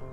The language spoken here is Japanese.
うん。